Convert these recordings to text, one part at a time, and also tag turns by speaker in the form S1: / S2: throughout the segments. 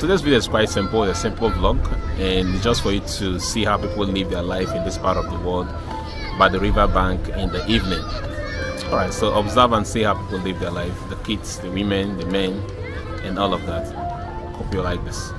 S1: This video is quite simple, a simple vlog and just for you to see how people live their life in this part of the world by the river bank in the evening. Alright, so observe and see how people live their life, the kids, the women, the men, and all of that. Hope you like this.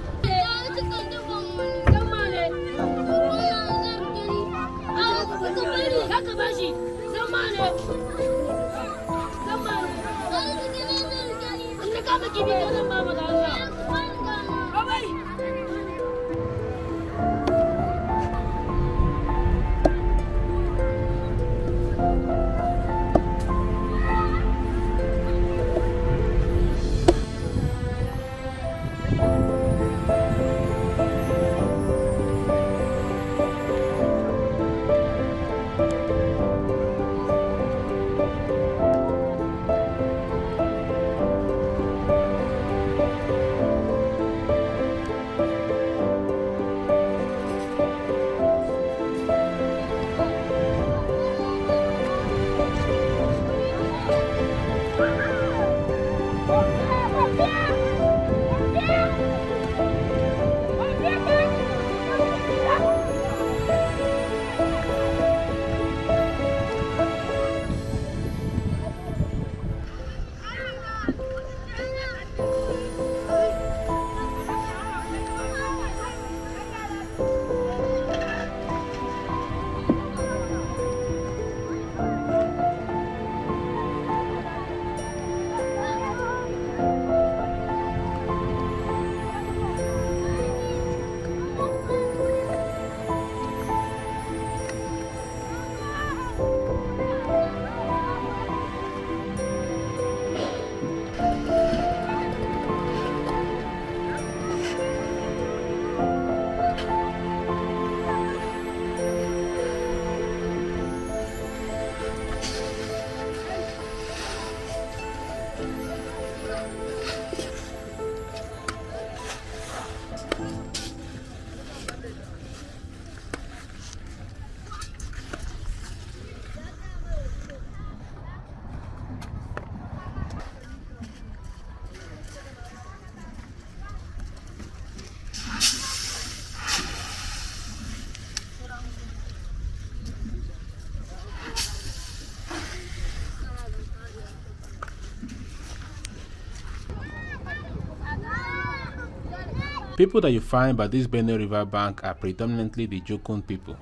S1: People that you find by this Benue River bank are predominantly the Jukun people.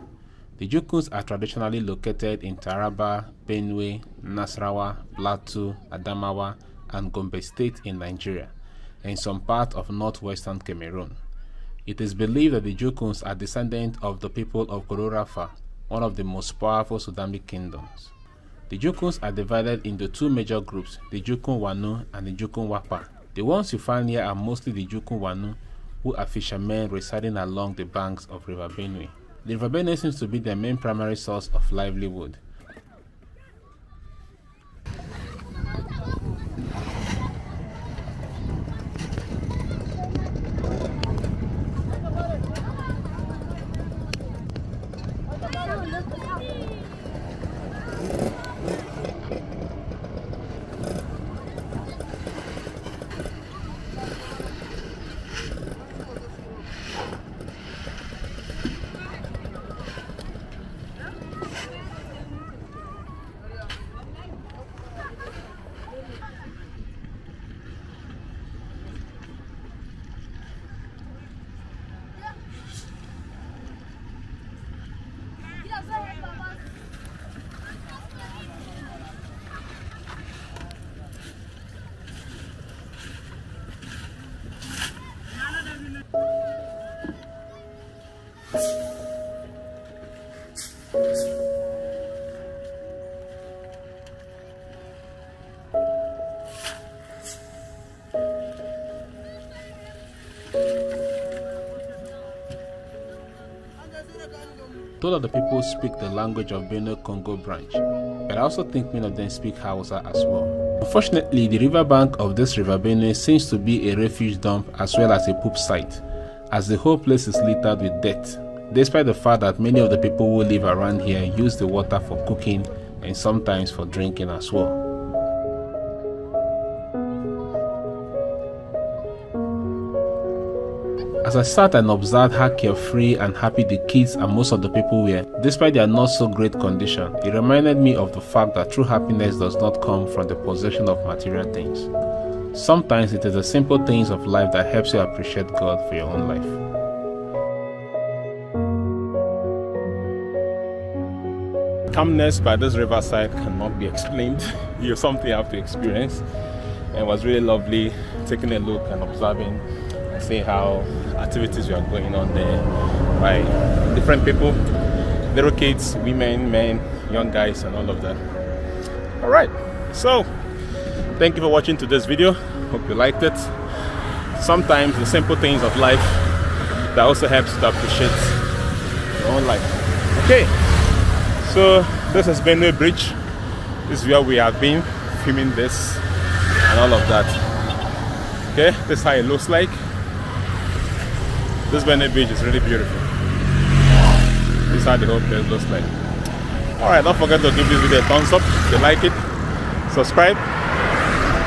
S1: The Jukuns are traditionally located in Taraba, Benue, Nasarawa, Plateau, Adamawa, and Gombe State in Nigeria, and some part of northwestern Cameroon. It is believed that the Jukuns are descendants of the people of Kororofa, one of the most powerful Sudanic kingdoms. The Jukuns are divided into two major groups, the Jukun Wanu and the Jukun Wapa. The ones you find here are mostly the Jukun Wanu, who are fishermen residing along the banks of River Benue. The River Benue seems to be their main primary source of livelihood. Two of the people speak the language of Benue Congo branch, but I also think many of them speak Hausa as well. Unfortunately, the riverbank of this river Benue seems to be a refuge dump as well as a poop site, as the whole place is littered with death, despite the fact that many of the people who live around here use the water for cooking and sometimes for drinking as well. As I sat and observed how carefree and happy the kids and most of the people were, despite their not so great condition, it reminded me of the fact that true happiness does not come from the possession of material things. Sometimes it is the simple things of life that helps you appreciate God for your own life. calmness by this riverside cannot be explained. You're something you have to experience. And it was really lovely taking a look and observing seeing how activities were going on there by different people, little kids, women, men, young guys, and all of that. All right, so thank you for watching today's video. Hope you liked it. Sometimes the simple things of life that also helps to appreciate your own life. Okay. So this has been Benue Bridge. This is where we have been filming this and all of that. Okay, this is how it looks like. This Benue beach is really beautiful. This is how the whole place looks like. Alright, don't forget to give this video a thumbs up if you like it. Subscribe,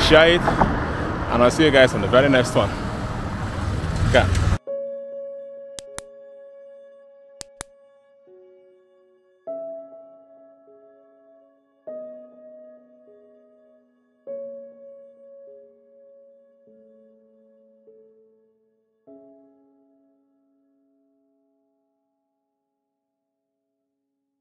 S1: share it, and I'll see you guys on the very next one. Okay.